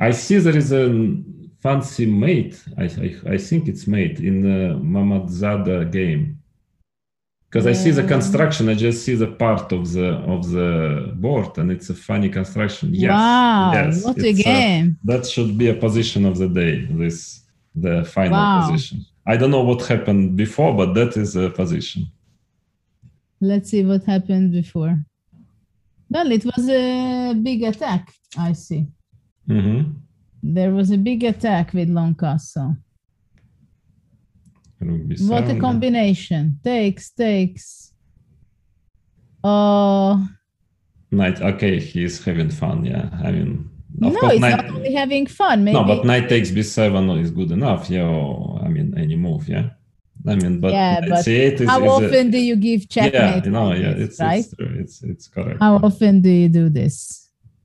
I see there is a fancy mate. I I, I think it's mate in the Mamadzada game. Because I see the Um, construction, I just see the part of the of the board, and it's a funny construction. Yes, wow, yes, what a it's, game. that should be a position of the day. This the final Wow. position. I don't know what happened before, but that is a position. Let's see what happened before. Well, it was a big attack. I see. Hmm There was a big attack with long castle. What a combination. Takes, takes. Oh, Knight. Okay, he's having fun. Yeah, I mean, no, it's knight. not only having fun. Maybe no, but knight takes b7 is good enough. Yeah, or, I mean, any move. Yeah, I mean, but Yeah, but c8 is, how is a- often do you give checkmate? yeah, no, like yeah, it's right? it's true. It's it's correct. How often do you do this?